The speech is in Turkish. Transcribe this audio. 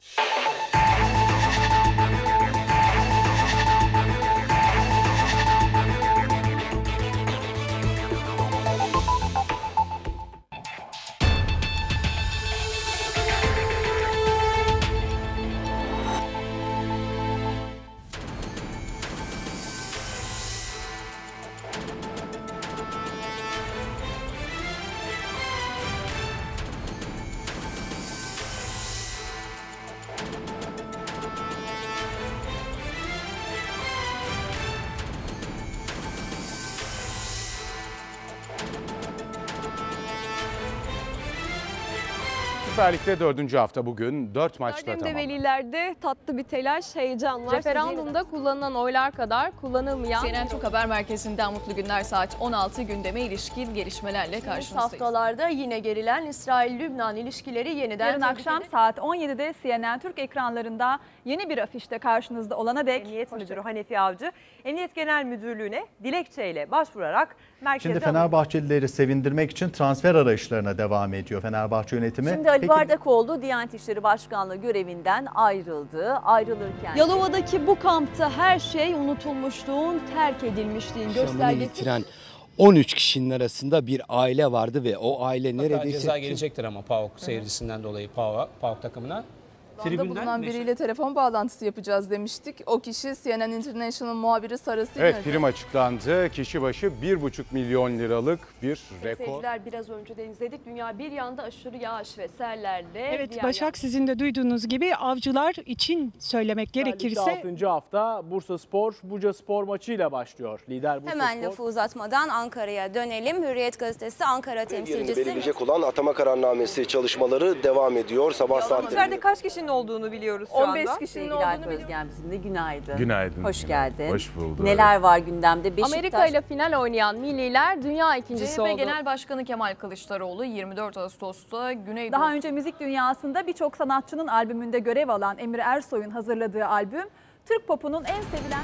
you Süper Lig'de dördüncü hafta bugün. Dört maçta Stadyumda tamam. velilerde tatlı bir telaş, heyecan var. Referandumda kullanılan oylar kadar kullanılmayan CNN Türk Haber Merkezi'nden mutlu günler saat 16 gündeme ilişkin gelişmelerle karşınızdayız. haftalarda yine gerilen İsrail-Lübnan ilişkileri yeniden Yarın akşam saat 17'de CNN Türk ekranlarında yeni bir afişte karşınızda olana dek Emniyet Müdürü Hanefi Avcı, Emniyet Genel Müdürlüğü'ne dilekçeyle başvurarak merkeze Şimdi Fenerbahçelileri sevindirmek için transfer arayışlarına devam ediyor Fenerbahçe yönetimi. Şimdi Ali Peki- Bardakoğlu Diyanet İşleri Başkanlığı görevinden ayrıldı. Ayrılırken Yalova'daki bu kampta her şey unutulmuşluğun, terk edilmişliğin göstergesi. yitiren 13 kişinin arasında bir aile vardı ve o aile Hatta neredeyse ceza gelecektir ama PAOK seyircisinden dolayı PAOK, PAOK takımına. Tribünden bulunan biriyle telefon bağlantısı yapacağız demiştik. O kişi CNN International muhabiri Sarı Sinir. Evet prim açıklandı. Kişi başı 1,5 milyon liralık bir rekor. Seyirciler biraz önce de izledik. Dünya bir yanda aşırı yağış ve sellerle. Evet diğer Başak sizin de duyduğunuz gibi avcılar için söylemek gerekirse 6. hafta Bursa Spor, Buca Spor maçıyla başlıyor. Lider Bursa Hemen Spor. lafı uzatmadan Ankara'ya dönelim. Hürriyet Gazetesi Ankara temsilcisi. verilecek olan atama kararnamesi çalışmaları devam ediyor. Sabah saatlerinde. Kaç kişinin kişinin olduğunu biliyoruz şu 15 anda. kişinin Sevgili olduğunu biliyorum. Özgen bizimle günaydın. Günaydın. Hoş geldin. Hoş bulduk. Neler var gündemde? Beşiktaş... Amerika ile final oynayan milliler dünya ikincisi CHP oldu. Genel Başkanı Kemal Kılıçdaroğlu 24 Ağustos'ta Güneydoğu... Daha önce müzik dünyasında birçok sanatçının albümünde görev alan Emre Ersoy'un hazırladığı albüm Türk popunun en sevilen...